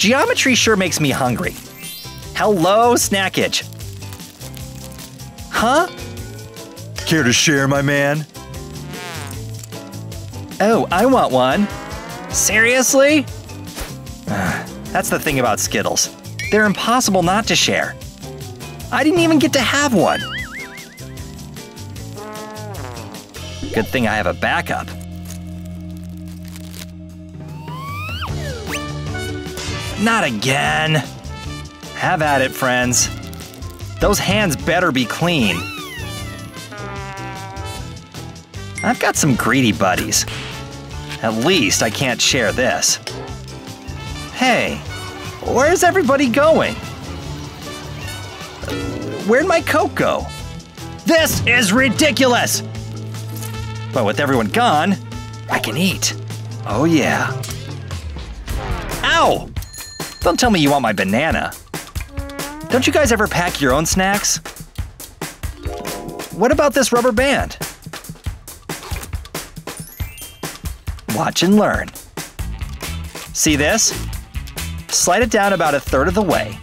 Geometry sure makes me hungry. Hello, Snackage. Huh? Care to share, my man? Oh, I want one. Seriously? That's the thing about Skittles. They're impossible not to share. I didn't even get to have one. Good thing I have a backup. Not again. Have at it, friends. Those hands better be clean. I've got some greedy buddies. At least I can't share this. Hey, where's everybody going? Where'd my Coke go? This is ridiculous! But with everyone gone, I can eat. Oh yeah. Ow! Don't tell me you want my banana. Don't you guys ever pack your own snacks? What about this rubber band? Watch and learn. See this? Slide it down about a third of the way.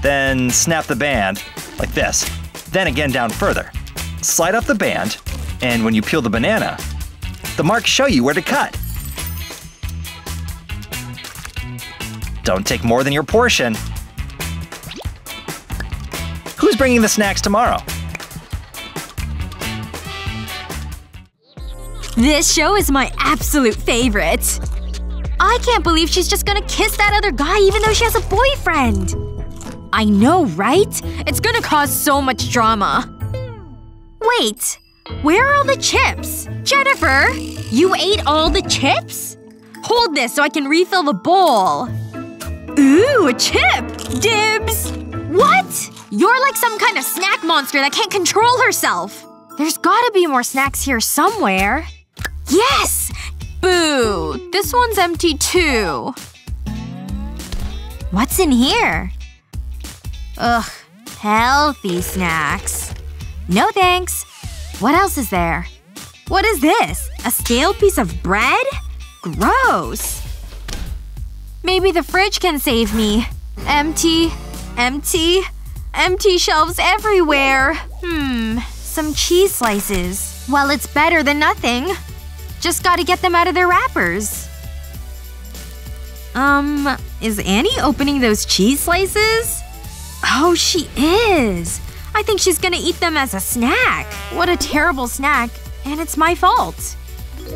Then snap the band, like this. Then again down further. Slide off the band, and when you peel the banana, the marks show you where to cut. Don't take more than your portion. Who's bringing the snacks tomorrow? This show is my absolute favorite. I can't believe she's just gonna kiss that other guy even though she has a boyfriend. I know, right? It's gonna cause so much drama. Wait. Where are all the chips? Jennifer! You ate all the chips? Hold this so I can refill the bowl. Ooh, a chip! Dibs! What? You're like some kind of snack monster that can't control herself. There's gotta be more snacks here somewhere. Yes! Boo! This one's empty too. What's in here? Ugh. Healthy snacks. No thanks. What else is there? What is this? A stale piece of bread? Gross. Maybe the fridge can save me. Empty. Empty. Empty shelves everywhere. Hmm. Some cheese slices. Well, it's better than nothing. Just gotta get them out of their wrappers. Um, is Annie opening those cheese slices? Oh, she is. I think she's gonna eat them as a snack. What a terrible snack. And it's my fault.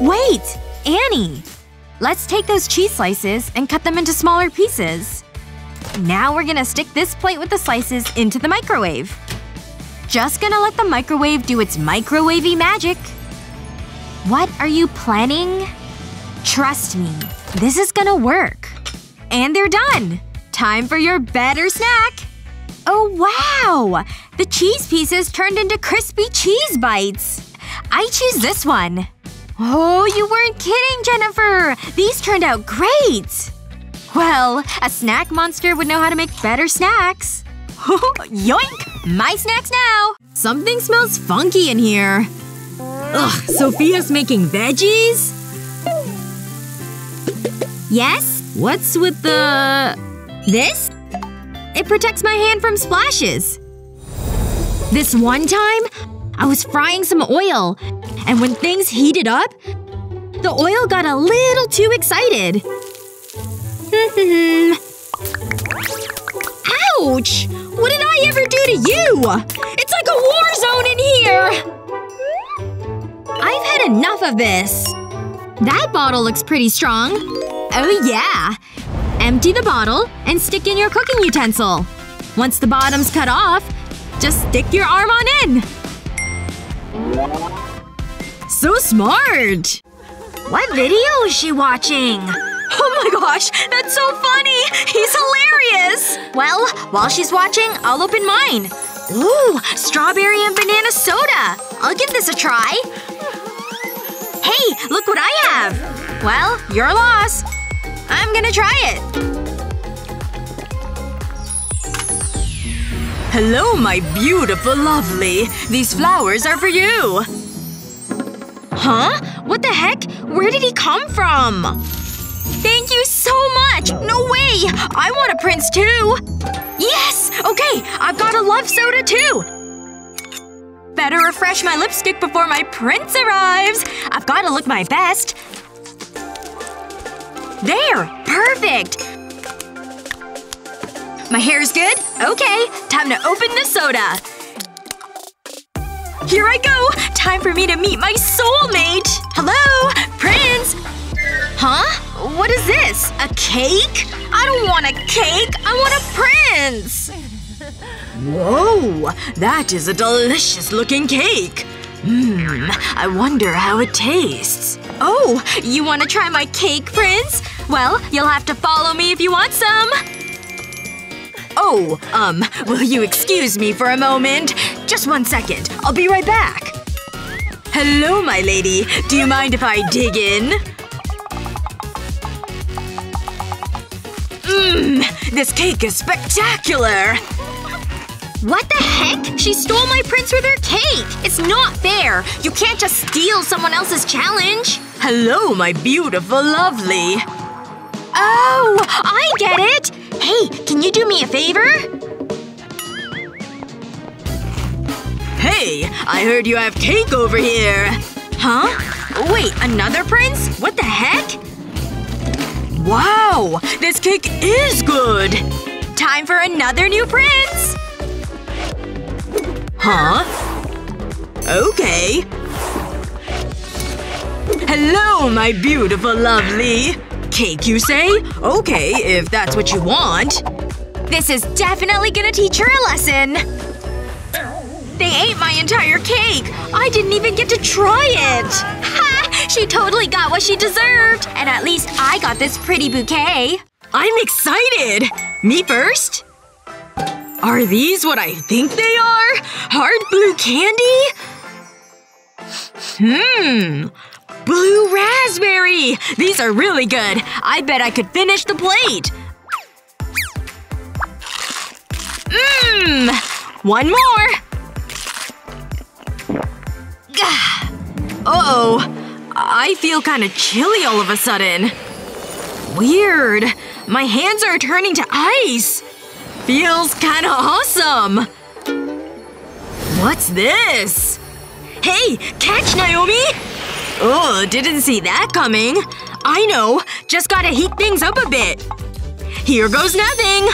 Wait! Annie! Let's take those cheese slices and cut them into smaller pieces. Now we're gonna stick this plate with the slices into the microwave. Just gonna let the microwave do its microwavy magic. What are you planning? Trust me, this is gonna work. And they're done! Time for your better snack! Oh wow! The cheese pieces turned into crispy cheese bites! I choose this one. Oh, you weren't kidding, Jennifer! These turned out great! Well, a snack monster would know how to make better snacks. Yoink! My snacks now! Something smells funky in here. Ugh, Sophia's making veggies? Yes? What's with the… This? It protects my hand from splashes. This one time, I was frying some oil, and when things heated up, the oil got a little too excited. Hmm. Ouch! What did I ever do to you? It's like a war zone in here! I've had enough of this. That bottle looks pretty strong. Oh yeah. Empty the bottle and stick in your cooking utensil. Once the bottom's cut off, just stick your arm on in. So smart! What video is she watching? Oh my gosh, that's so funny! He's hilarious! Well, while she's watching, I'll open mine. Ooh, strawberry and banana soda! I'll give this a try. Hey, look what I have! Well, your loss. I'm gonna try it. Hello, my beautiful lovely. These flowers are for you. Huh? What the heck? Where did he come from? Thank you so much! No way! I want a prince too! Yes! Okay, I've got a love soda too! Better refresh my lipstick before my prince arrives! I've gotta look my best. There! Perfect! My hair's good? Okay, time to open the soda. Here I go! Time for me to meet my soulmate! Hello? Prince? Huh? What is this? A cake? I don't want a cake! I want a prince! Whoa! That is a delicious looking cake! Mmm, I wonder how it tastes. Oh, you want to try my cake, Prince? Well, you'll have to follow me if you want some. Oh, um, will you excuse me for a moment? Just one second. I'll be right back. Hello, my lady. Do you mind if I dig in? Mmm, this cake is spectacular! What the heck? She stole my prince with her cake! It's not fair! You can't just steal someone else's challenge! Hello, my beautiful lovely. Oh! I get it! Hey, can you do me a favor? Hey! I heard you have cake over here! Huh? Wait, another prince? What the heck? Wow! This cake is good! Time for another new prince! Huh? Okay. Hello, my beautiful lovely. Cake, you say? Okay, if that's what you want. This is definitely gonna teach her a lesson. They ate my entire cake! I didn't even get to try it! Ha! She totally got what she deserved! And at least I got this pretty bouquet. I'm excited! Me first? Are these what I think they are? Hard blue candy? Hmm. Blue raspberry! These are really good. I bet I could finish the plate. Mmm! One more! Uh-oh. I feel kinda chilly all of a sudden. Weird. My hands are turning to ice. Feels kinda awesome. What's this? Hey! Catch, Naomi! Oh, didn't see that coming. I know. Just gotta heat things up a bit. Here goes nothing.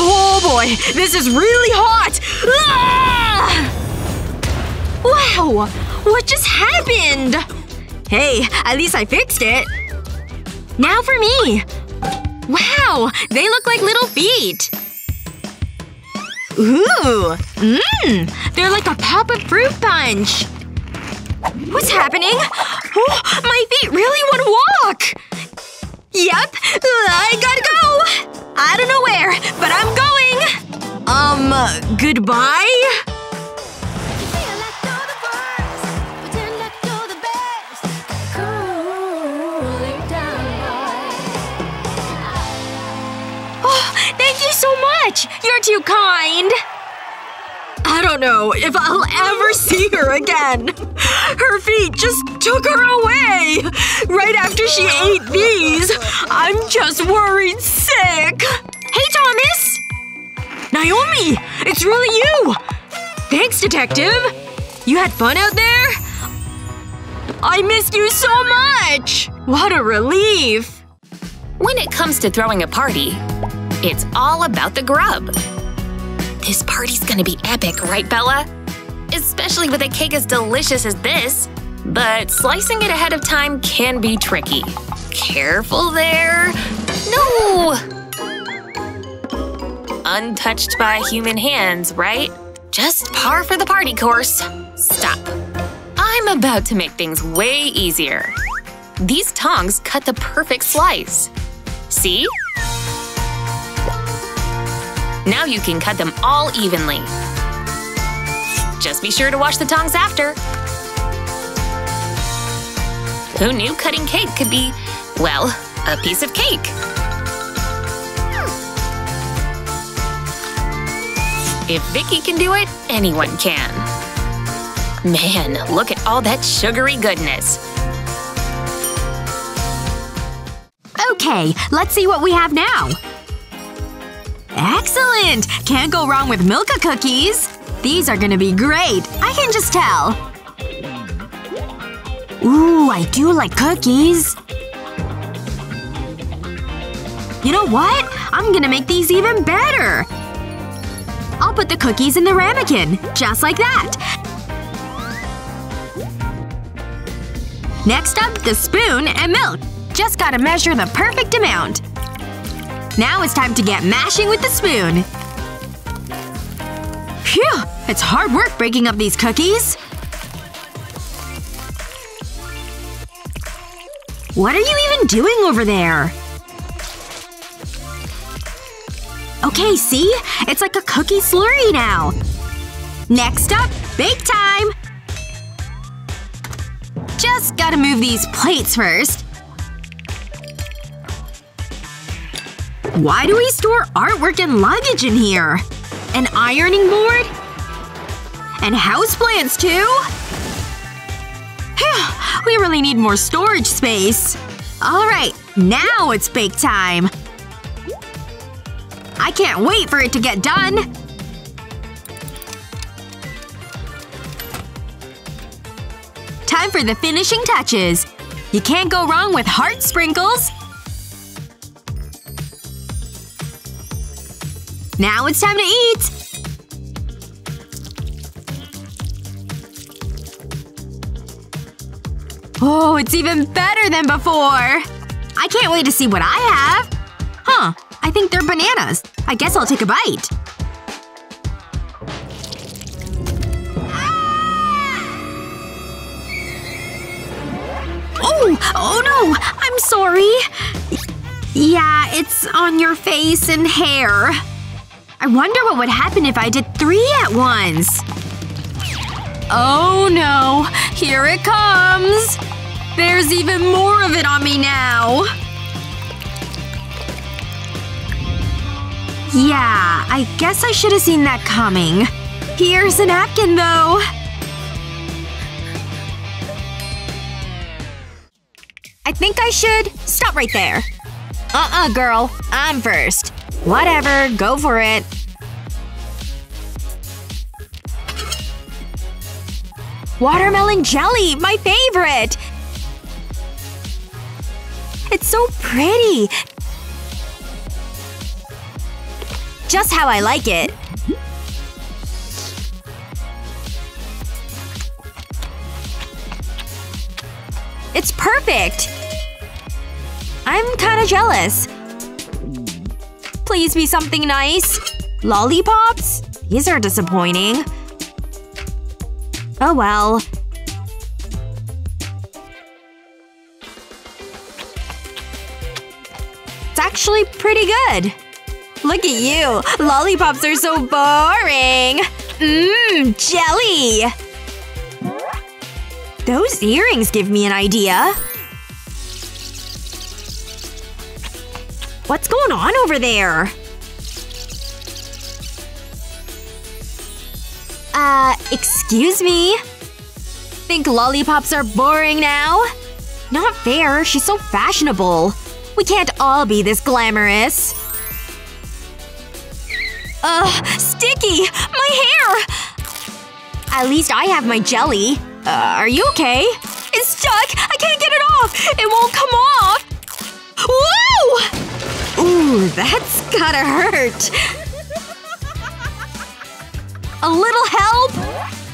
Oh boy, this is really hot! Ah! Wow! What just happened? Hey, at least I fixed it. Now for me! Wow! They look like little feet. Ooh! Mmm! They're like a pop-up fruit punch! What's happening? Oh, my feet really want to walk! Yep. I gotta go! I don't know where, but I'm going! Um, goodbye? Oh, thank you so much! You're too kind! I don't know if I'll ever see her again. Her feet just took her away! Right after she ate these! I'm just worried sick! Hey, Thomas! Naomi! It's really you! Thanks, detective! You had fun out there? I missed you so much! What a relief! When it comes to throwing a party, it's all about the grub. This party's gonna be epic, right, Bella? Especially with a cake as delicious as this. But slicing it ahead of time can be tricky. Careful there. No! Untouched by human hands, right? Just par for the party course. Stop. I'm about to make things way easier. These tongs cut the perfect slice. See? Now you can cut them all evenly. Just be sure to wash the tongs after. Who knew cutting cake could be, well, a piece of cake? If Vicky can do it, anyone can. Man, look at all that sugary goodness. Okay, let's see what we have now. Excellent! Can't go wrong with Milka cookies. These are gonna be great. I can just tell. Ooh, I do like cookies. You know what? I'm gonna make these even better! I'll put the cookies in the ramekin. Just like that. Next up, the spoon and milk. Just gotta measure the perfect amount. Now it's time to get mashing with the spoon. Phew! It's hard work breaking up these cookies. What are you even doing over there? Okay, see? It's like a cookie slurry now. Next up, bake time! Just gotta move these plates first. Why do we store artwork and luggage in here? An ironing board? And houseplants too? We really need more storage space. Alright, now it's bake time. I can't wait for it to get done! Time for the finishing touches. You can't go wrong with heart sprinkles. Now it's time to eat! Oh, it's even better than before! I can't wait to see what I have! Huh. I think they're bananas. I guess I'll take a bite. Oh! Oh no! I'm sorry! Yeah, it's on your face and hair. I wonder what would happen if I did three at once. Oh no. Here it comes! There's even more of it on me now. Yeah, I guess I should have seen that coming. Here's a napkin, though. I think I should stop right there. Uh-uh, girl. I'm first. Whatever, go for it. Watermelon jelly! My favorite! It's so pretty! Just how I like it. It's perfect! I'm kinda jealous. Please be something nice. Lollipops? These are disappointing. Oh well. It's actually pretty good. Look at you. Lollipops are so boring. Mmm, jelly! Those earrings give me an idea. What's going on over there? Uh, excuse me? Think lollipops are boring now? Not fair, she's so fashionable. We can't all be this glamorous. Ugh, sticky! My hair! At least I have my jelly. Uh, are you okay? It's stuck! I can't get it off! It won't come off! Woo! Ooh, that's gotta hurt. A little help?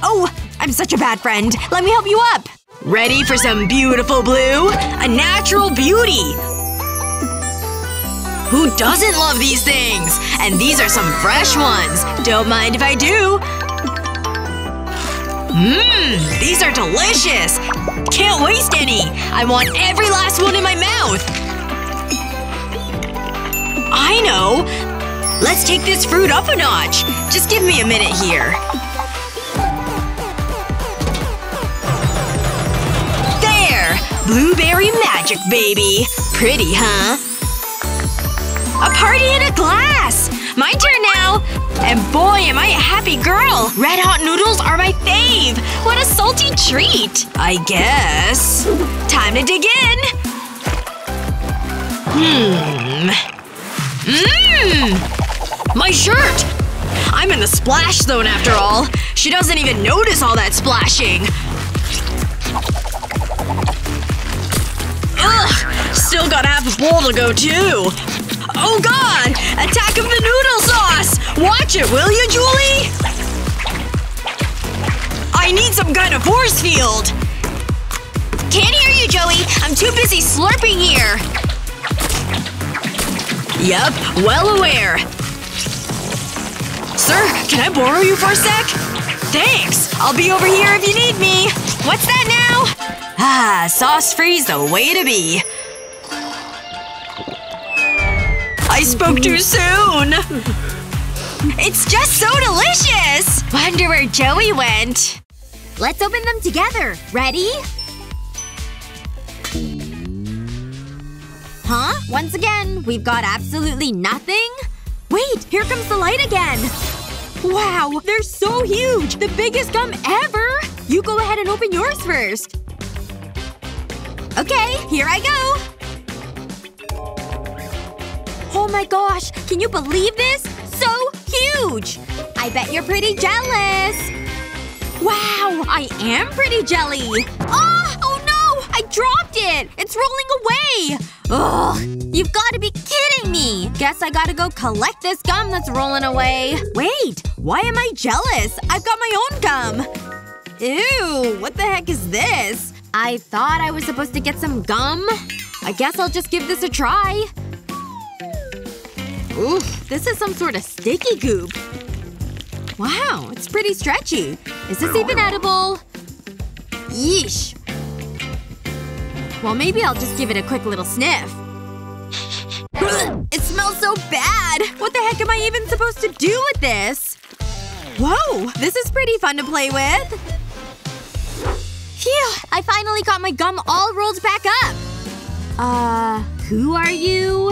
Oh, I'm such a bad friend. Let me help you up. Ready for some beautiful blue? A natural beauty! Who doesn't love these things? And these are some fresh ones. Don't mind if I do. Mmm, these are delicious! Can't waste any! I want every last one in my mouth! I know! Let's take this fruit up a notch. Just give me a minute here. There! Blueberry magic, baby! Pretty, huh? A party in a glass! My turn now! And boy am I a happy girl! Red hot noodles are my fave! What a salty treat! I guess… Time to dig in! Hmm. Mmm! My shirt! I'm in the splash zone after all. She doesn't even notice all that splashing. Ugh! Still got half a bowl to go, too. Oh god! Attack of the noodle sauce! Watch it, will you, Julie? I need some kind of force field! Can't hear you, Joey. I'm too busy slurping here. Yep, well aware. Sir, can I borrow you for a sec? Thanks! I'll be over here if you need me. What's that now? Ah, sauce free's the way to be. I spoke too soon! It's just so delicious! Wonder where Joey went. Let's open them together. Ready? Huh? Once again, we've got absolutely nothing? Wait! Here comes the light again! Wow! They're so huge! The biggest gum ever! You go ahead and open yours first. Okay, here I go! Oh my gosh! Can you believe this? So huge! I bet you're pretty jealous! Wow! I am pretty jelly! Oh! Dropped it! It's rolling away! Ugh! You've gotta be kidding me! Guess I gotta go collect this gum that's rolling away. Wait! Why am I jealous? I've got my own gum! Ew! What the heck is this? I thought I was supposed to get some gum. I guess I'll just give this a try. Oof, this is some sort of sticky goop. Wow, it's pretty stretchy. Is this even edible? Yeesh. Well, maybe I'll just give it a quick little sniff. it smells so bad! What the heck am I even supposed to do with this? Whoa! This is pretty fun to play with. Phew! I finally got my gum all rolled back up. Uh, who are you?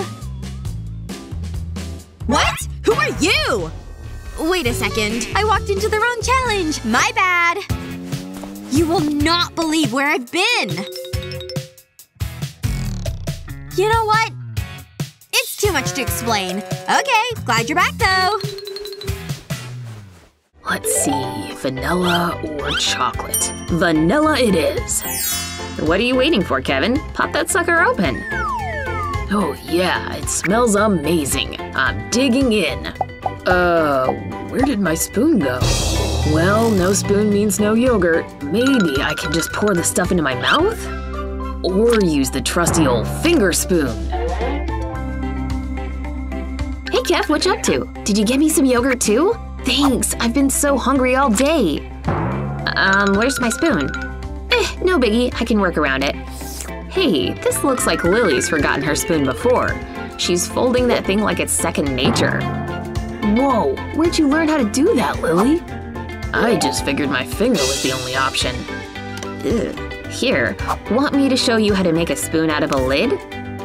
What? Who are you? Wait a second. I walked into the wrong challenge. My bad. You will not believe where I've been. You know what? It's too much to explain. Okay, glad you're back though. Let's see. Vanilla or chocolate? Vanilla it is. What are you waiting for, Kevin? Pop that sucker open. Oh yeah, it smells amazing. I'm digging in. Uh, where did my spoon go? Well, no spoon means no yogurt. Maybe I can just pour the stuff into my mouth? Or use the trusty old finger spoon. Hey Kev, what you up to? Did you get me some yogurt too? Thanks, I've been so hungry all day. Um, where's my spoon? Eh, no biggie, I can work around it. Hey, this looks like Lily's forgotten her spoon before. She's folding that thing like it's second nature. Whoa, where'd you learn how to do that, Lily? I just figured my finger was the only option. Ugh. Here, want me to show you how to make a spoon out of a lid?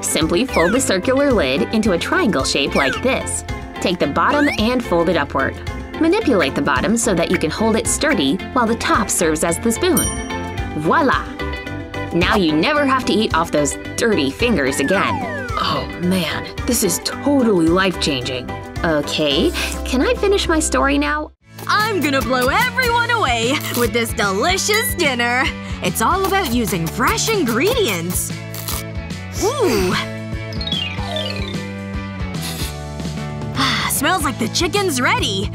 Simply fold the circular lid into a triangle shape like this. Take the bottom and fold it upward. Manipulate the bottom so that you can hold it sturdy while the top serves as the spoon. Voila! Now you never have to eat off those dirty fingers again. Oh man, this is totally life-changing. Okay, can I finish my story now? I'm gonna blow everyone away with this delicious dinner. It's all about using fresh ingredients. Ooh. Smells like the chicken's ready.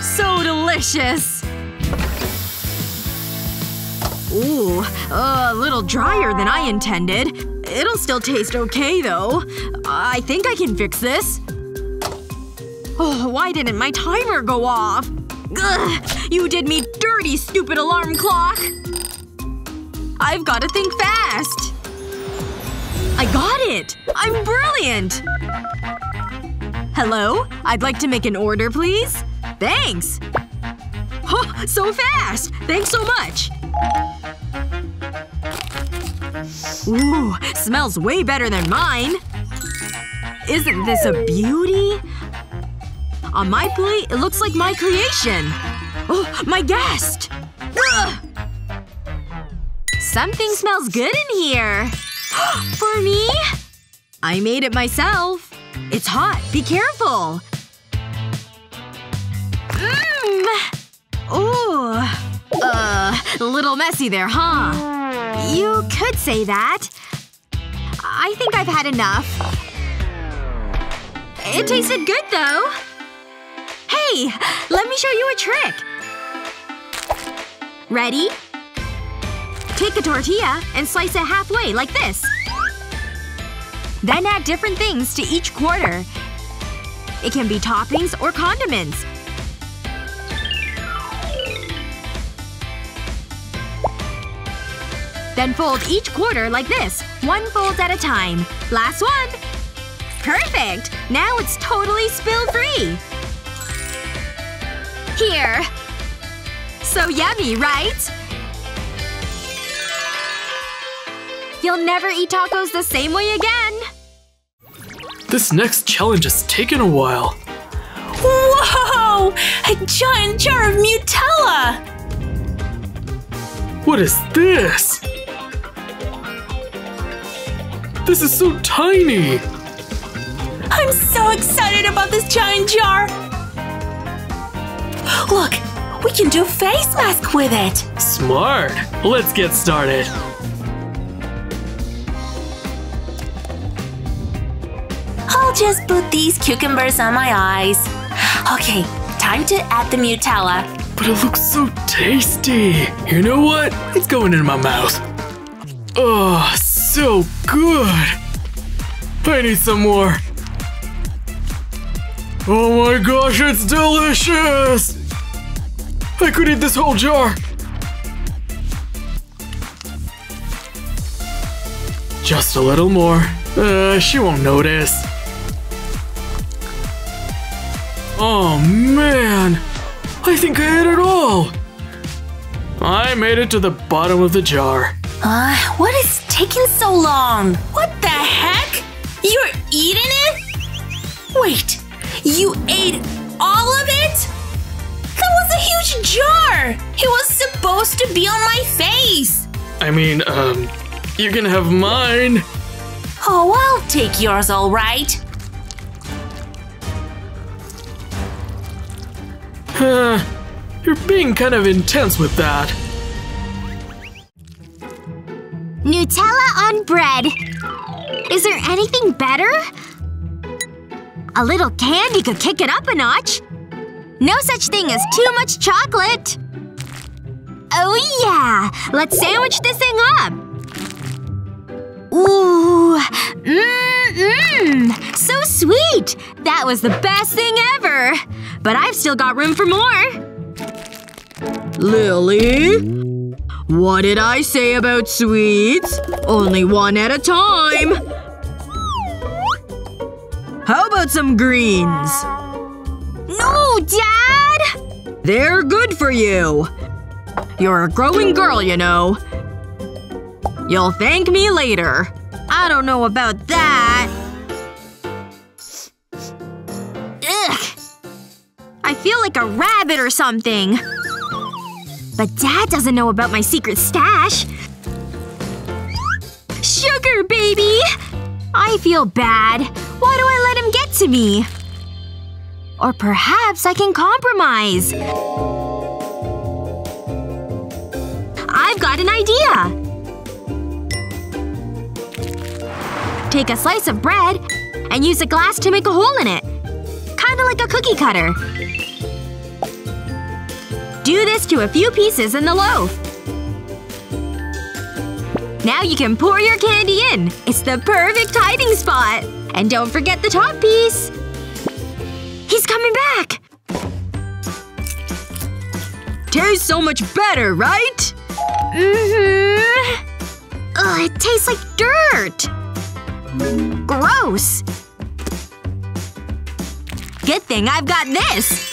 So delicious. Ooh, a little drier than I intended. It'll still taste okay, though. I think I can fix this. Oh, why didn't my timer go off? Ugh, you did me dirty, stupid alarm clock! I've gotta think fast. I got it! I'm brilliant! Hello? I'd like to make an order, please? Thanks! Oh, so fast! Thanks so much! Ooh, smells way better than mine. Isn't this a beauty? On my plate, it looks like my creation. Oh, my guest! Ugh! Something smells good in here. For me? I made it myself. It's hot. Be careful. Mmm. Ooh. Uh, a little messy there, huh? You could say that. I think I've had enough. It tasted good, though. Hey! Let me show you a trick. Ready? Take a tortilla and slice it halfway, like this. Then add different things to each quarter. It can be toppings or condiments. Then fold each quarter like this, one fold at a time. Last one! Perfect! Now it's totally spill-free! Here. So yummy, right? You'll never eat tacos the same way again! This next challenge has taken a while. Whoa! A giant jar of Nutella! What is this? This is so tiny! I'm so excited about this giant jar! Look! We can do face mask with it! Smart! Let's get started! I'll just put these cucumbers on my eyes. Okay, time to add the Nutella. But it looks so tasty! You know what? It's going in my mouth. Oh, so good! I need some more. Oh my gosh, it's delicious! I could eat this whole jar. Just a little more. Uh, she won't notice. Oh man! I think I ate it all! I made it to the bottom of the jar. Uh, what is taking so long? What the heck? You're eating it? Wait, you ate all of it? That was a huge jar! It was supposed to be on my face! I mean, um, you can have mine. Oh, I'll take yours alright. Huh, you're being kind of intense with that. Nutella on bread. Is there anything better? A little candy could kick it up a notch. No such thing as too much chocolate. Oh yeah! Let's sandwich this thing up. Ooh. Mmm-mmm. So sweet! That was the best thing ever! But I've still got room for more. Lily? What did I say about sweets? Only one at a time. How about some greens? No, Dad! They're good for you. You're a growing girl, you know. You'll thank me later. I don't know about that. Ugh. I feel like a rabbit or something. But Dad doesn't know about my secret stash. Sugar, baby! I feel bad. Why do I let him get to me? Or perhaps I can compromise. I've got an idea! Take a slice of bread and use a glass to make a hole in it. Kinda like a cookie cutter. Do this to a few pieces in the loaf. Now you can pour your candy in. It's the perfect hiding spot. And don't forget the top piece. Coming back! Tastes so much better, right? Mm-hmm. Ugh, it tastes like dirt. Gross. Good thing I've got this.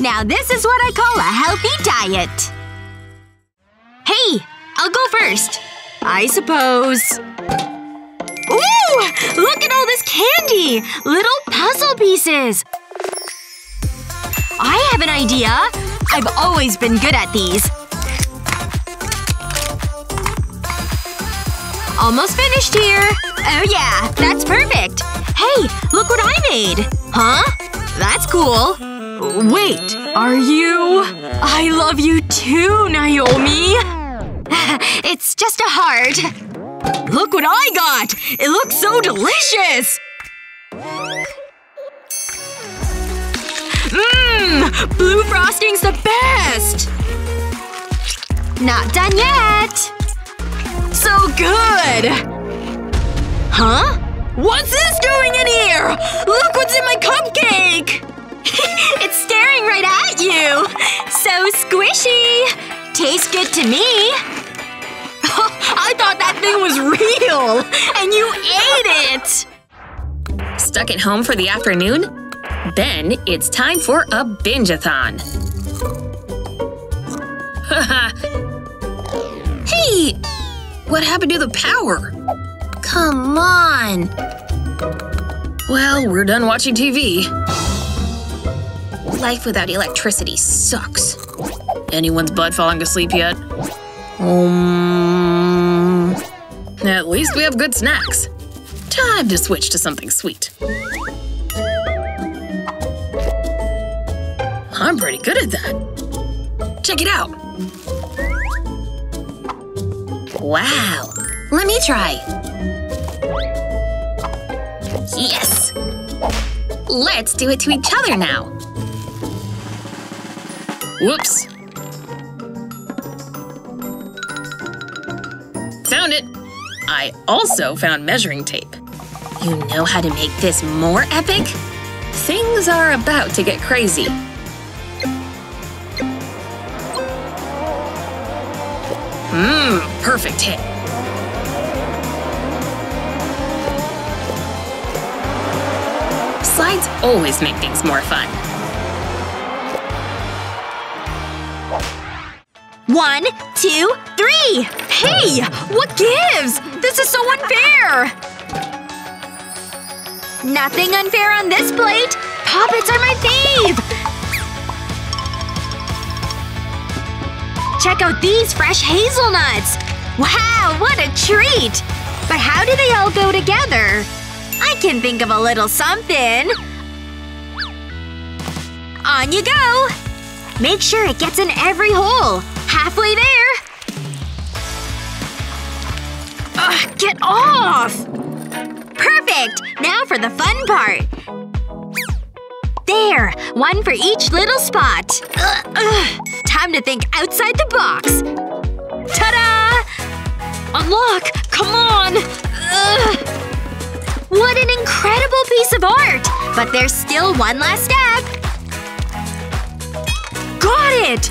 Now this is what I call a healthy diet. Hey! I'll go first. I suppose. Ooh! Look at all candy! Little puzzle pieces! I have an idea! I've always been good at these. Almost finished here. Oh yeah, that's perfect. Hey, look what I made. Huh? That's cool. Wait, are you… I love you too, Naomi. It's just a heart. Look what I got! It looks so delicious! Blue frosting's the best! Not done yet! So good! Huh? What's this doing in here? Look what's in my cupcake! it's staring right at you! So squishy! Tastes good to me! I thought that thing was real! And you ate it! Stuck at home for the afternoon? Then it's time for a binge-a-thon. Hey! What happened to the power? Come on! Well, we're done watching TV. Life without electricity sucks. Anyone's butt falling asleep yet? Um, at least we have good snacks. Time to switch to something sweet. I'm pretty good at that. Check it out. Wow. Let me try. Yes! Let's do it to each other now. Whoops. Found it! I also found measuring tape. You know how to make this more epic? Things are about to get crazy. Mmm, perfect hit. Slides always make things more fun. One, two, three! Hey! What gives? This is so unfair! Nothing unfair on this plate! Poppets are my fave! Check out these fresh hazelnuts! Wow, what a treat! But how do they all go together? I can think of a little something. On you go! Make sure it gets in every hole. Halfway there. Ugh, get off! Perfect! Now for the fun part. There! One for each little spot. Ugh, ugh. Time to think outside the box. Ta-da! Unlock! Come on! Ugh. What an incredible piece of art! But there's still one last step. Got it!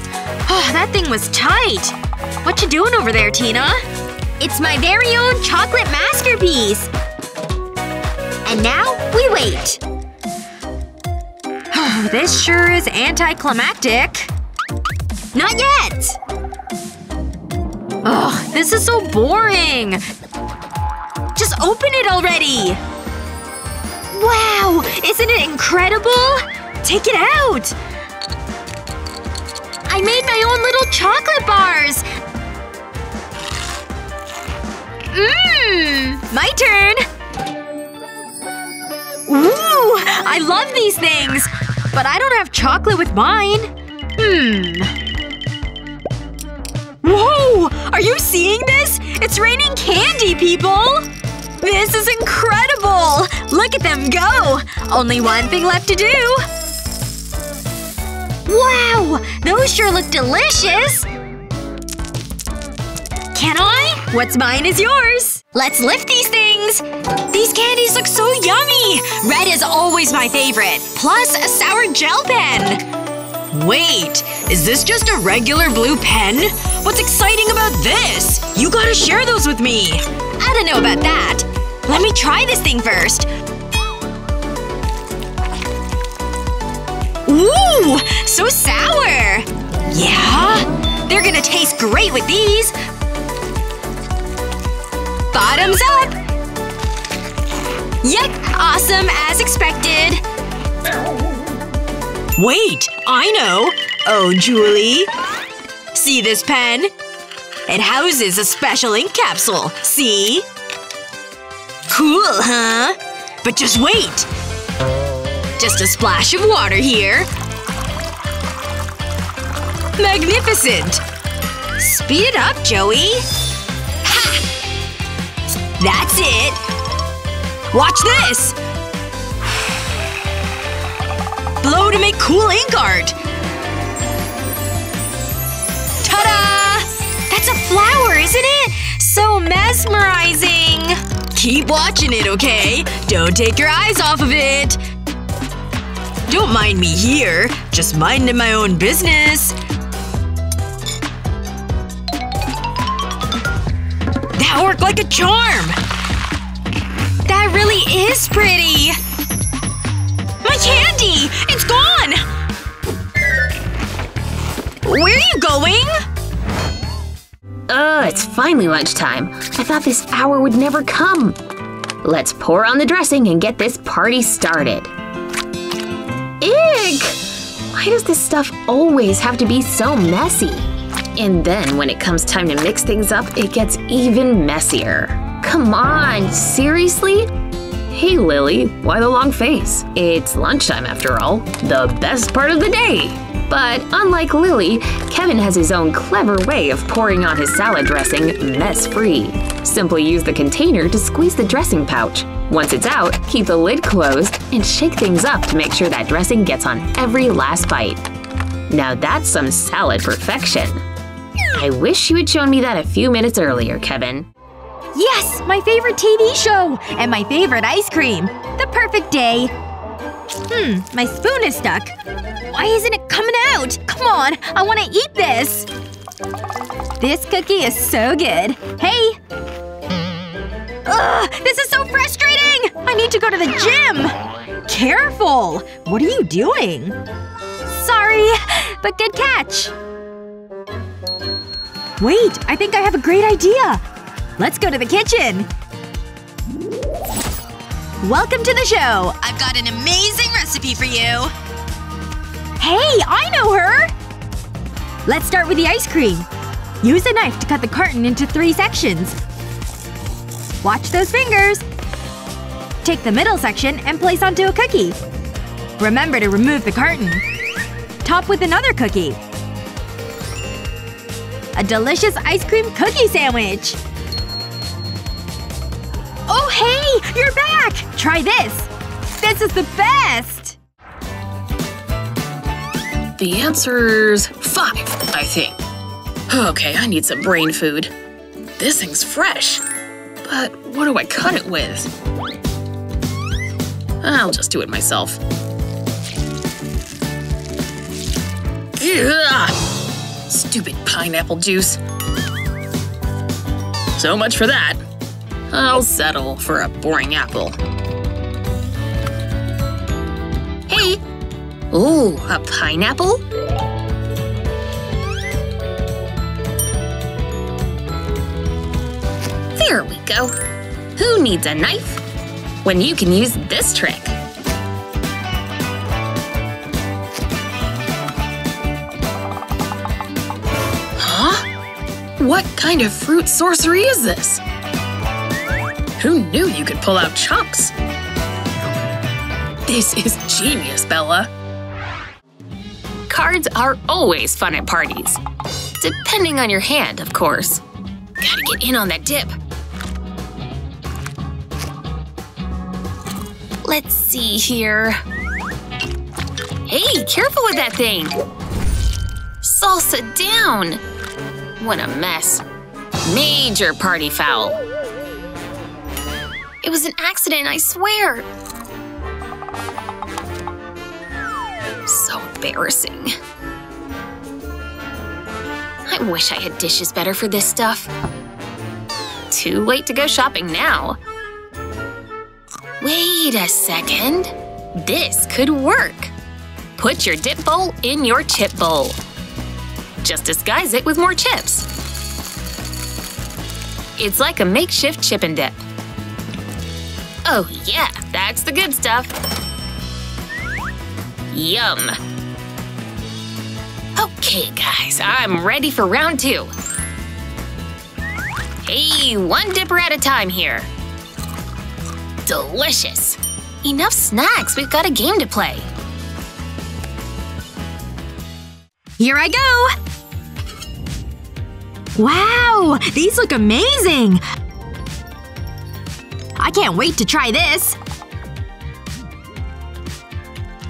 Oh, that thing was tight. What you doing over there, Tina? It's my very own chocolate masterpiece! And now, we wait. this sure is anticlimactic. Not yet! Ugh, this is so boring! Just open it already! Wow! Isn't it incredible? Take it out! I made my own little chocolate bars! Mmm! My turn! Ooh! I love these things! But I don't have chocolate with mine. Hmm. Whoa! Are you seeing this? It's raining candy, people! This is incredible! Look at them go! Only one thing left to do. Wow! Those sure look delicious! Can I? What's mine is yours. Let's lift these things! These candies look so yummy! Red is always my favorite. Plus a sour gel pen. Wait, is this just a regular blue pen? What's exciting about this? You gotta share those with me. I don't know about that. Let me try this thing first. Ooh! So sour! Yeah? They're gonna taste great with these. Bottoms up! Yep, awesome as expected. Wait, I know. Oh, Julie. See this pen? It houses a special ink capsule. See? Cool, huh? But just wait! Just a splash of water here. Magnificent! Speed it up, Joey! Ha! That's it! Watch this! Blow to make cool ink art! Ta-da! That's a flower, isn't it? So mesmerizing! Keep watching it, okay? Don't take your eyes off of it! Don't mind me here. Just minding my own business. That worked like a charm! That really is pretty! Candy! It's gone! Where are you going? Ugh, it's finally lunchtime. I thought this hour would never come. Let's pour on the dressing and get this party started. Ick! Why does this stuff always have to be so messy? And then when it comes time to mix things up, it gets even messier. Come on, seriously? Hey Lily, why the long face? It's lunchtime after all, the best part of the day. But unlike Lily, Kevin has his own clever way of pouring on his salad dressing mess-free. Simply use the container to squeeze the dressing pouch. Once it's out, keep the lid closed and shake things up to make sure that dressing gets on every last bite. Now that's some salad perfection. I wish you had shown me that a few minutes earlier, Kevin. Yes! My favorite TV show! And my favorite ice cream! The perfect day! Hmm, my spoon is stuck. Why isn't it coming out? Come on, I want to eat this! This cookie is so good. Hey! Ugh, this is so frustrating! I need to go to the gym! Careful! What are you doing? Sorry, but good catch. Wait, I think I have a great idea! Let's go to the kitchen! Welcome to the show! I've got an amazing recipe for you! Hey, I know her! Let's start with the ice cream. Use a knife to cut the carton into three sections. Watch those fingers! Take the middle section and place onto a cookie. Remember to remove the carton. Top with another cookie. A delicious ice cream cookie sandwich! Oh hey! You're back! Try this! This is the best! The answer's five, I think. Okay, I need some brain food. This thing's fresh. But what do I cut it with? I'll just do it myself. Ugh! Stupid pineapple juice. So much for that. I'll settle for a boring apple. Hey! Ooh, a pineapple? There we go. Who needs a knife when you can use this trick? Huh? What kind of fruit sorcery is this? Who knew you could pull out chunks? This is genius, Bella. Cards are always fun at parties. Depending on your hand, of course. Gotta get in on that dip. Let's see here. Hey, careful with that thing! Salsa down! What a mess. Major party foul. It was an accident, I swear. So embarrassing. I wish I had dishes better for this stuff. Too late to go shopping now. Wait a second. This could work. Put your dip bowl in your chip bowl. Just disguise it with more chips. It's like a makeshift chip and dip. Oh yeah, that's the good stuff. Yum. Okay, guys, I'm ready for round two. Hey, one dipper at a time here. Delicious. Enough snacks, we've got a game to play. Here I go! Wow! These look amazing! I can't wait to try this!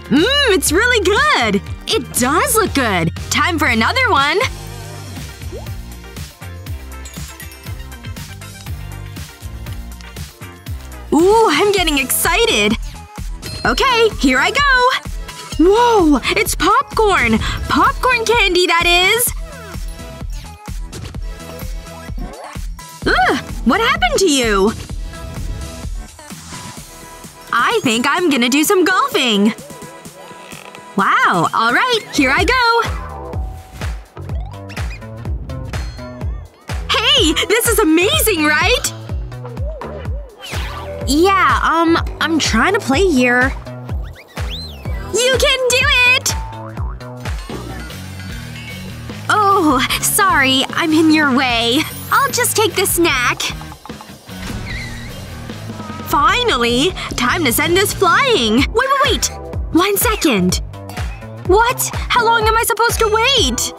Mmm, it's really good! It does look good! Time for another one! Ooh, I'm getting excited! Okay, here I go! Whoa! It's popcorn! Popcorn candy, that is! Ugh! What happened to you? I think I'm gonna do some golfing. Wow, alright, here I go! Hey! This is amazing, right? Yeah, um, I'm trying to play here. You can do it! Oh, sorry, I'm in your way. I'll just take the snack. Finally! Time to send this flying! Wait, wait, wait! One second. What? How long am I supposed to wait?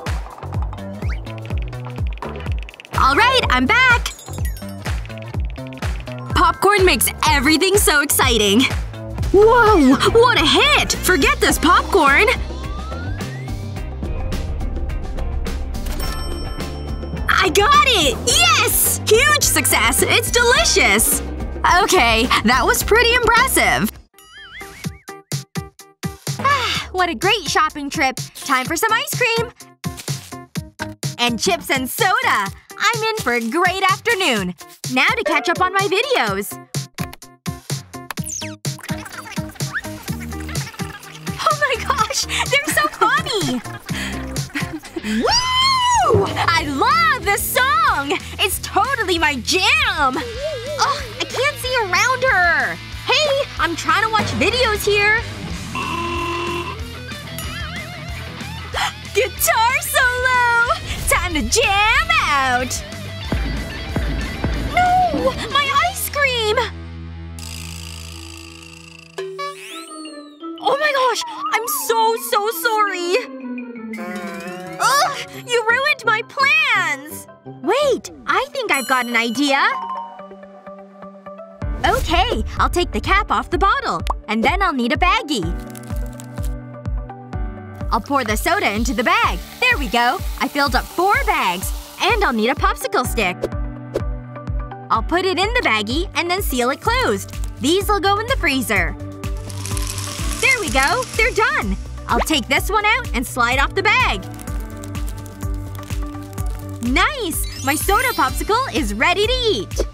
Alright, I'm back! Popcorn makes everything so exciting. Whoa! What a hit! Forget this popcorn! I got it! Yes! Huge success! It's delicious! Okay, that was pretty impressive. Ah, what a great shopping trip. Time for some ice cream. And chips and soda. I'm in for a great afternoon. Now to catch up on my videos. Oh my gosh! They're so funny! Woo! I love this song! It's totally my jam! Ugh, Around her! Hey! I'm trying to watch videos here! Guitar solo! Time to jam out! No! My ice cream! Oh my gosh! I'm so, so sorry! Ugh! You ruined my plans! Wait! I think I've got an idea! Okay, I'll take the cap off the bottle. And then I'll need a baggie. I'll pour the soda into the bag. There we go. I filled up four bags. And I'll need a popsicle stick. I'll put it in the baggie and then seal it closed. These will go in the freezer. There we go. They're done. I'll take this one out and slide off the bag. Nice! My soda popsicle is ready to eat.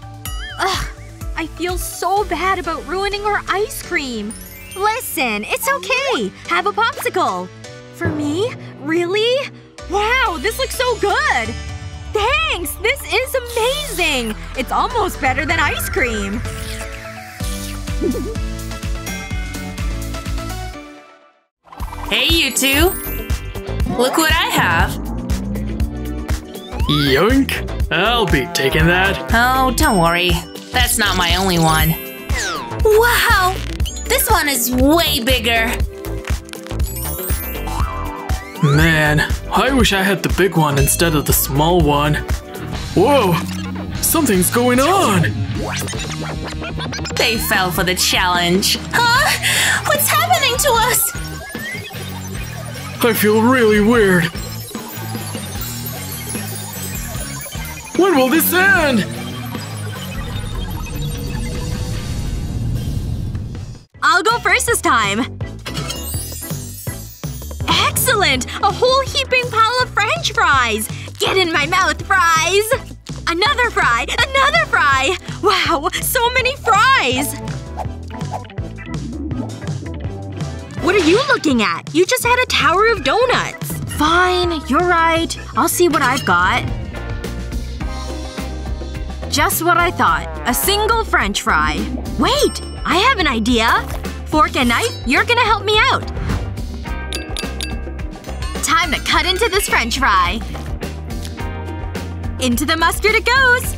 Ugh. I feel so bad about ruining her ice cream. Listen, it's okay. Have a popsicle. For me? Really? Wow, this looks so good! Thanks! This is amazing! It's almost better than ice cream. Hey, you two! Look what I have! Yoink. I'll be taking that. Oh, don't worry. That's not my only one. Wow! This one is way bigger! Man, I wish I had the big one instead of the small one. Whoa! Something's going on! They fell for the challenge. Huh? What's happening to us? I feel really weird. When will this end? I'll go first this time. Excellent! A whole heaping pile of french fries! Get in my mouth, fries! Another fry! Another fry! Wow, so many fries! What are you looking at? You just had a tower of donuts. Fine, you're right. I'll see what I've got. Just what I thought. A single french fry. Wait! I have an idea! Fork and knife, you're gonna help me out. Time to cut into this french fry. Into the mustard it goes!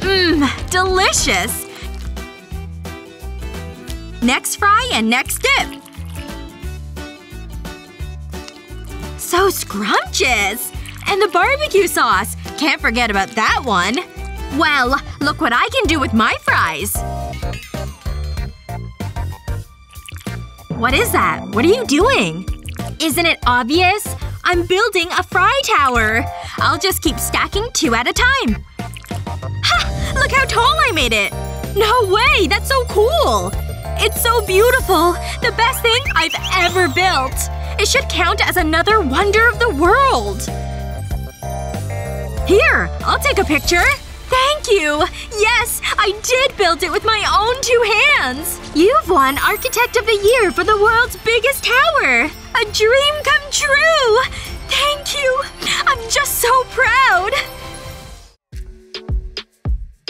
Mmm, delicious! Next fry and next dip. So scrumptious! And the barbecue sauce! Can't forget about that one. Well, look what I can do with my fries. What is that? What are you doing? Isn't it obvious? I'm building a fry tower. I'll just keep stacking two at a time. Ha! Look how tall I made it! No way! That's so cool! It's so beautiful! The best thing I've ever built! It should count as another wonder of the world! Here! I'll take a picture! Thank you! Yes! I did build it with my own two hands! You've won Architect of the Year for the world's biggest tower! A dream come true! Thank you! I'm just so proud!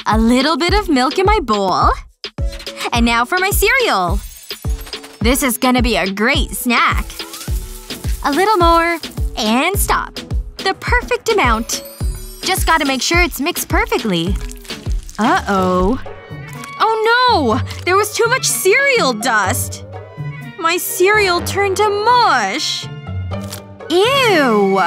A little bit of milk in my bowl. And now for my cereal. This is gonna be a great snack. A little more. And stop. The perfect amount. Just gotta make sure it's mixed perfectly. Uh-oh. Oh no! There was too much cereal dust! My cereal turned to mush. Ew.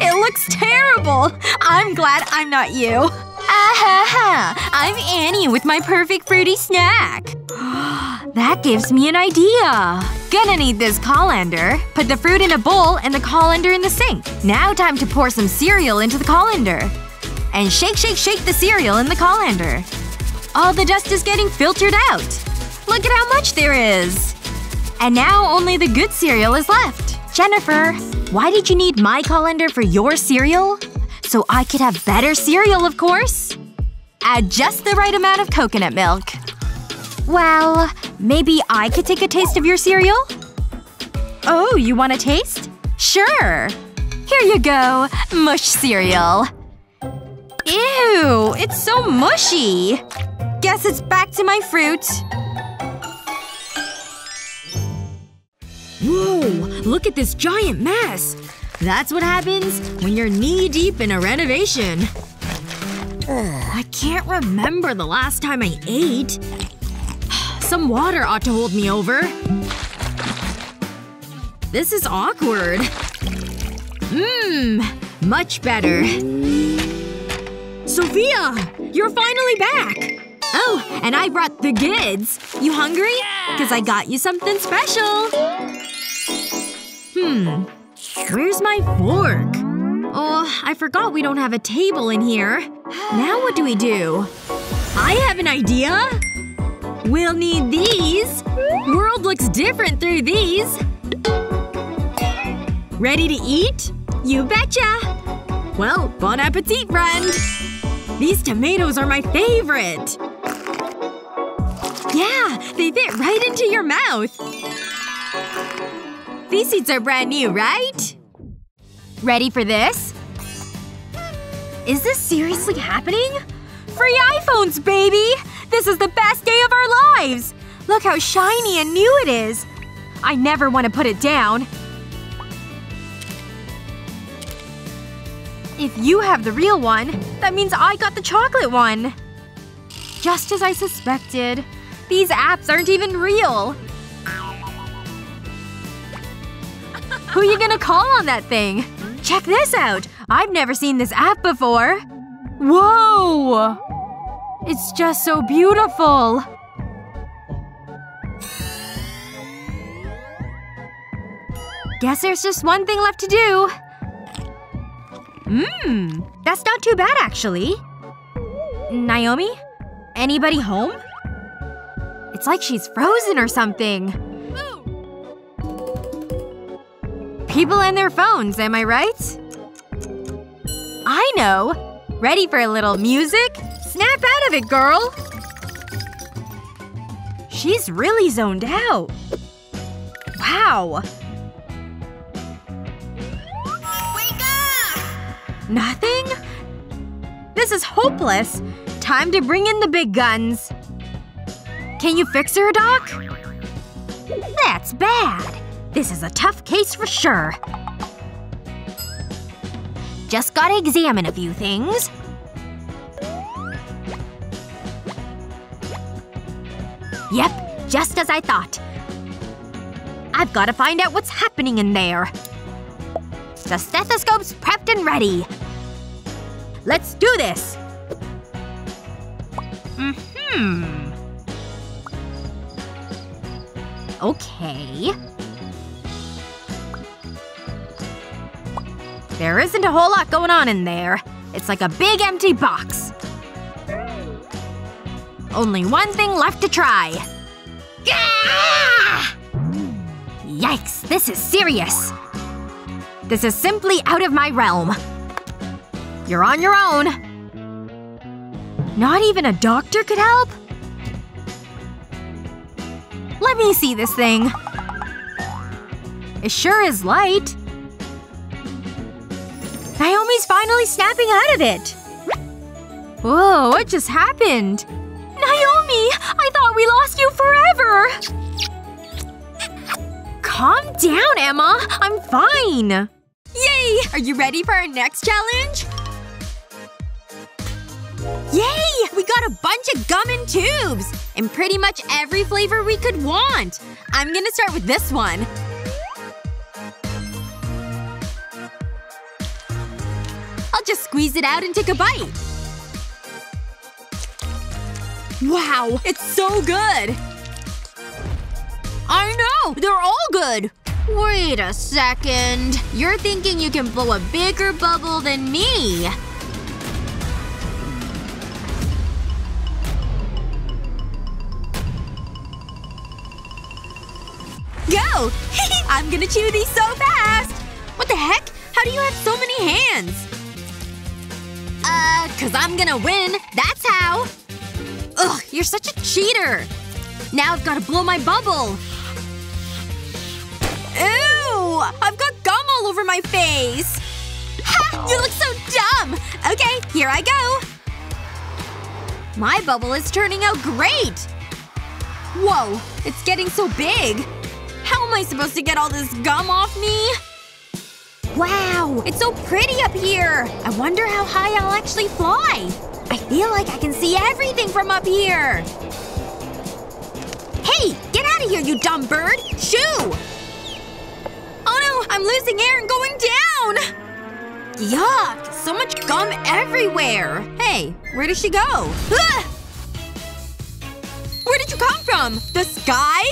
it looks terrible. I'm glad I'm not you. Ahaha! I'm Annie with my perfect fruity snack. that gives me an idea. Gonna need this colander. Put the fruit in a bowl and the colander in the sink. Now time to pour some cereal into the colander. And shake shake shake the cereal in the colander. All the dust is getting filtered out. Look at how much there is. And now only the good cereal is left. Jennifer, why did you need my colander for your cereal? So I could have better cereal, of course. Add just the right amount of coconut milk. Well, maybe I could take a taste of your cereal? Oh, you want a taste? Sure. Here you go. Mush cereal. Ew, it's so mushy. Guess it's back to my fruit. Whoa, look at this giant mess. That's what happens when you're knee-deep in a renovation. I can't remember the last time I ate. Some water ought to hold me over. This is awkward. Mmm. Much better. Sophia! You're finally back! Oh, and I brought the goods. You hungry? Cause I got you something special. Hmm. Where's my fork? Oh, I forgot we don't have a table in here. Now what do we do? I have an idea! We'll need these. World looks different through these. Ready to eat? You betcha! Well, bon appetit, friend! These tomatoes are my favorite! Yeah, they fit right into your mouth! These seats are brand new, right? Ready for this? Is this seriously happening? Free iPhones, baby! This is the best day of our lives! Look how shiny and new it is! I never want to put it down. If you have the real one, that means I got the chocolate one. Just as I suspected. These apps aren't even real. Who are you gonna call on that thing? Check this out! I've never seen this app before. Whoa! It's just so beautiful. Guess there's just one thing left to do. Mmm. That's not too bad, actually. Naomi? Anybody home? It's like she's frozen or something. People and their phones, am I right? I know! Ready for a little music? Snap out of it, girl! She's really zoned out. Wow. Wake up! Nothing? This is hopeless. Time to bring in the big guns. Can you fix her, Doc? That's bad. This is a tough case for sure. Just gotta examine a few things. Yep, just as I thought. I've gotta find out what's happening in there. The stethoscope's prepped and ready. Let's do this! Mm-hmm. Okay. There isn't a whole lot going on in there. It's like a big empty box. Only one thing left to try. Yikes, this is serious. This is simply out of my realm. You're on your own. Not even a doctor could help? Let me see this thing. It sure is light. Naomi's finally snapping out of it. Whoa, what just happened? Naomi! I thought we lost you forever! Calm down, Emma. I'm fine. Yay! Are you ready for our next challenge? Yay! We got a bunch of gum and tubes! And pretty much every flavor we could want. I'm gonna start with this one. Just squeeze it out and take a bite. Wow, it's so good! I know! They're all good! Wait a second. You're thinking you can blow a bigger bubble than me. Go! I'm gonna chew these so fast! What the heck? How do you have so many hands? Uh, cause I'm gonna win. That's how. Ugh, you're such a cheater. Now I've gotta blow my bubble. Ew! I've got gum all over my face! Ha! You look so dumb! Okay, here I go. My bubble is turning out great! Whoa, it's getting so big. How am I supposed to get all this gum off me? Wow, it's so pretty up here! I wonder how high I'll actually fly. I feel like I can see everything from up here. Hey! Get out of here, you dumb bird! Shoo! Oh no! I'm losing air and going down! Yuck! So much gum everywhere! Hey, where did she go? Where did you come from? The sky?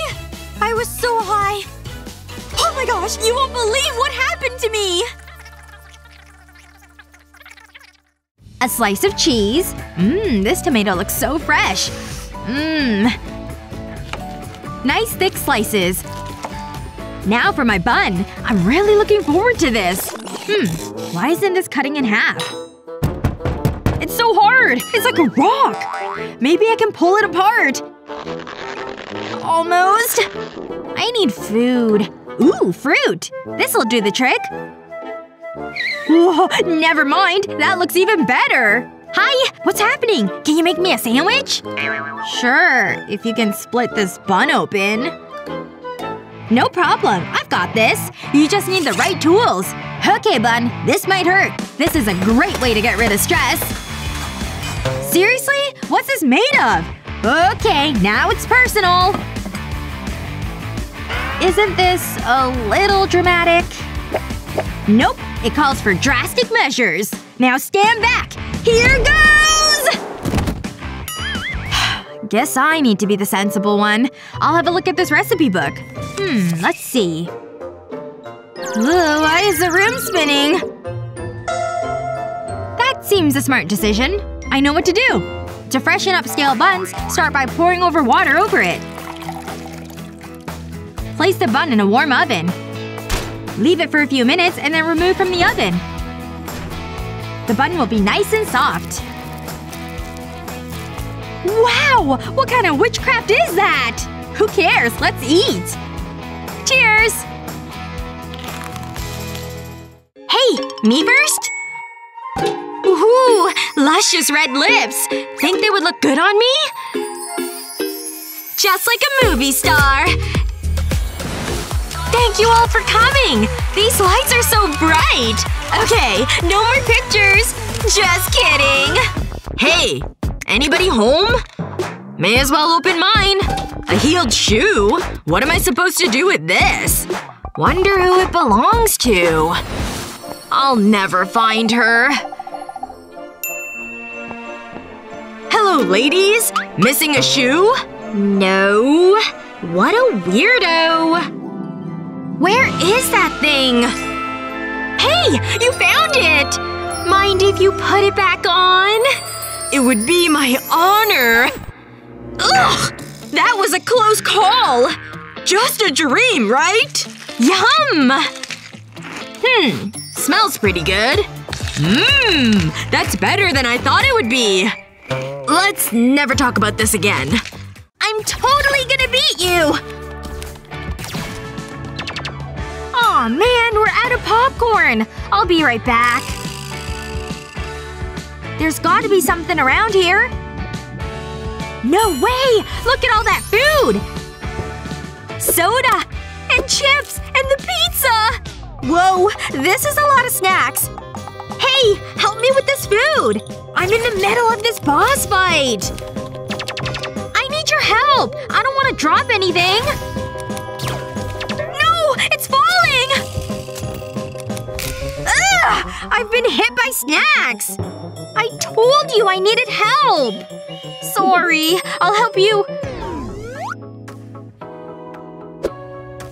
I was so high. Oh my gosh, you won't believe what happened to me! A slice of cheese. Mmm, this tomato looks so fresh. Mmm. Nice thick slices. Now for my bun. I'm really looking forward to this. Hmm. Why isn't this cutting in half? It's so hard! It's like a rock! Maybe I can pull it apart. Almost. I need food. Ooh, fruit. This'll do the trick. Whoa, never mind. That looks even better. Hi! What's happening? Can you make me a sandwich? Sure, if you can split this bun open. No problem. I've got this. You just need the right tools. Okay, bun. This might hurt. This is a great way to get rid of stress. Seriously? What's this made of? Okay, now it's personal. Isn't this a little dramatic? Nope. It calls for drastic measures. Now stand back. Here goes! Guess I need to be the sensible one. I'll have a look at this recipe book. Hmm, let's see. Why is the room spinning? That seems a smart decision. I know what to do. To freshen up stale buns, start by pouring over water over it. Place the bun in a warm oven. Leave it for a few minutes and then remove from the oven. The bun will be nice and soft. Wow! What kind of witchcraft is that? Who cares? Let's eat! Cheers! Hey! Me first? Ooh, luscious red lips. Think they would look good on me? Just like a movie star. Thank you all for coming! These lights are so bright! Okay, no more pictures! Just kidding! Hey! Anybody home? May as well open mine. A heeled shoe? What am I supposed to do with this? Wonder who it belongs to. I'll never find her. Hello, ladies! Missing a shoe? No. What a weirdo. Where is that thing? Hey! You found it! Mind if you put it back on? It would be my honor. Ugh! That was a close call! Just a dream, right? Yum! Hmm. Smells pretty good. Mmm. That's better than I thought it would be. Let's never talk about this again. I'm totally gonna beat you! Aw, man, we're out of popcorn. I'll be right back. There's gotta be something around here. No way! Look at all that food! Soda! And chips! And the pizza! Whoa, this is a lot of snacks. Hey, help me with this food! I'm in the middle of this boss fight! I need your help! I don't want to drop anything! Ugh! I've been hit by snacks! I told you I needed help! Sorry. I'll help you.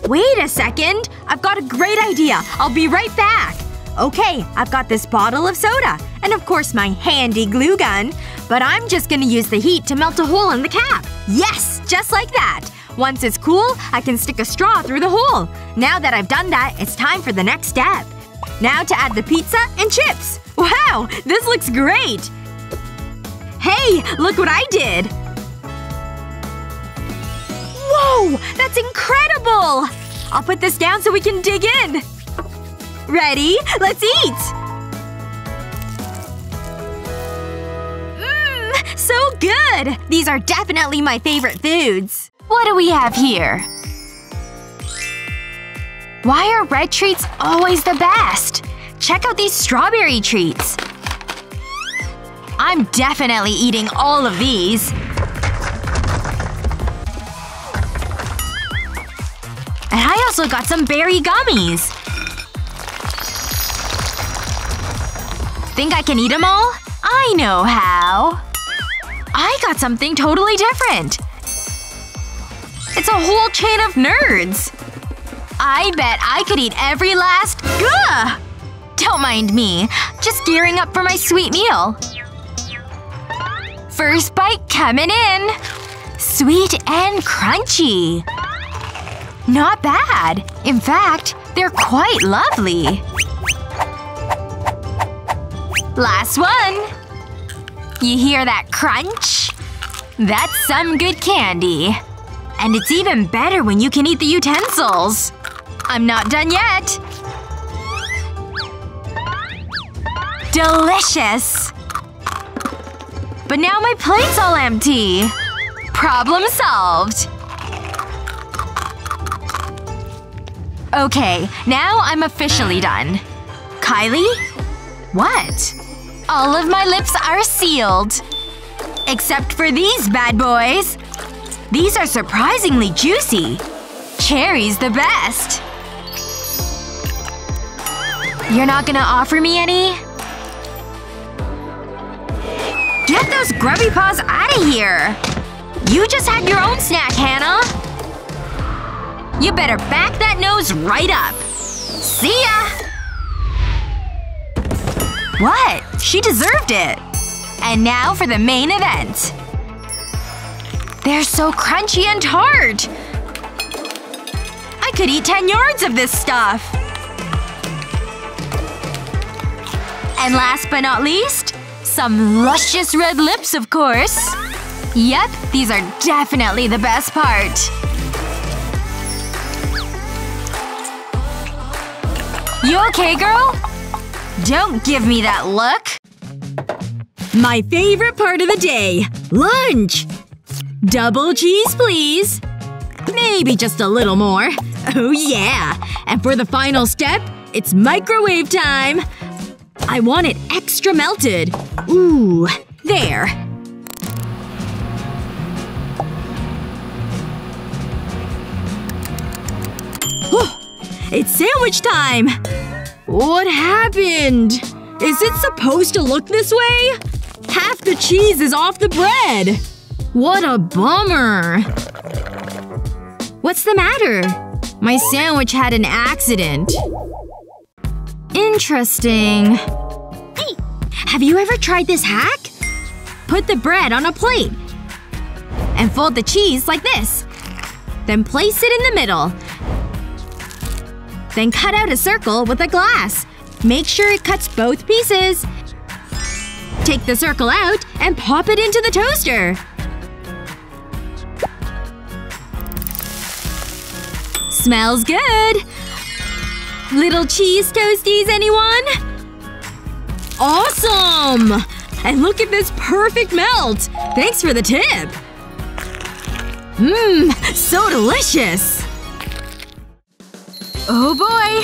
Wait a second. I've got a great idea. I'll be right back. Okay, I've got this bottle of soda. And of course my handy glue gun. But I'm just gonna use the heat to melt a hole in the cap. Yes! Just like that. Once it's cool, I can stick a straw through the hole. Now that I've done that, it's time for the next step. Now to add the pizza and chips. Wow! This looks great! Hey! Look what I did! Whoa! That's incredible! I'll put this down so we can dig in. Ready? Let's eat! Mmm! So good! These are definitely my favorite foods. What do we have here? Why are red treats always the best? Check out these strawberry treats. I'm definitely eating all of these. And I also got some berry gummies. Think I can eat them all? I know how. I got something totally different. It's a whole chain of nerds. I bet I could eat every last- Gah! Don't mind me. Just gearing up for my sweet meal. First bite coming in. Sweet and crunchy. Not bad. In fact, they're quite lovely. Last one. You hear that crunch? That's some good candy. And it's even better when you can eat the utensils. I'm not done yet. Delicious! But now my plate's all empty. Problem solved. Okay, now I'm officially done. Kylie? What? All of my lips are sealed. Except for these bad boys. These are surprisingly juicy. Cherry's the best. You're not gonna offer me any? Get those grubby paws out of here! You just had your own snack, Hannah! You better back that nose right up. See ya! What? She deserved it. And now for the main event. They're so crunchy and tart! I could eat 10 yards of this stuff! And last but not least, some luscious red lips, of course. Yep, these are definitely the best part. You okay, girl? Don't give me that look. My favorite part of the day. Lunch! Double cheese, please. Maybe just a little more. Oh yeah. And for the final step, it's microwave time. I want it extra melted. Ooh. There. It's sandwich time! What happened? Is it supposed to look this way? Half the cheese is off the bread! What a bummer. What's the matter? My sandwich had an accident. Interesting. Hey! Have you ever tried this hack? Put the bread on a plate. And fold the cheese like this. Then place it in the middle. Then cut out a circle with a glass. Make sure it cuts both pieces. Take the circle out and pop it into the toaster. Smells good! Little cheese toasties, anyone? Awesome! And look at this perfect melt! Thanks for the tip! Mmm, so delicious! Oh boy!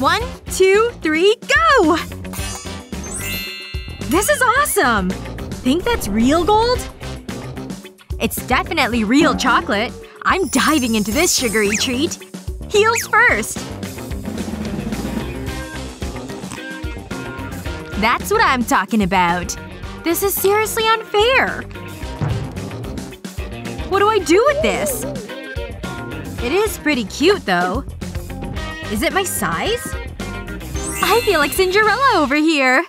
One, two, three, go! This is awesome! Think that's real gold? It's definitely real chocolate. I'm diving into this sugary treat. Heels first. That's what I'm talking about. This is seriously unfair. What do I do with this? It is pretty cute, though. Is it my size? I feel like Cinderella over here.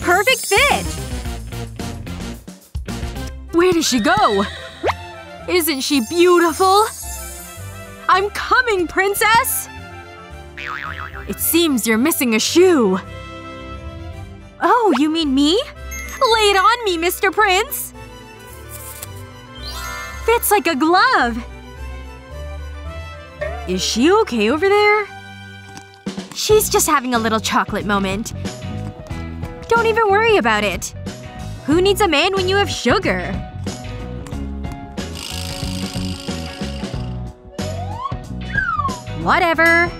Perfect fit! Where does she go? Isn't she beautiful? I'm coming, princess! It seems you're missing a shoe. Oh, you mean me? Lay it on me, Mr. Prince! Fits like a glove. Is she okay over there? She's just having a little chocolate moment. Don't even worry about it. Who needs a man when you have sugar? Whatever.